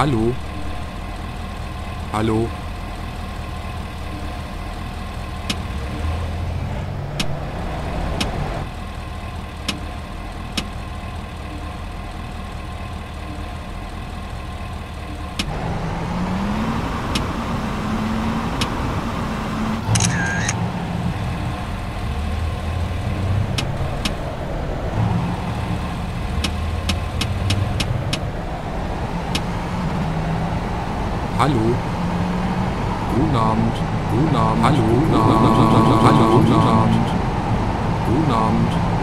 Hallo? Hallo? Hallo? Guten Abend. Guten Abend. Hallo. Guten Abend. Hallo. Guten Abend. Guten Abend.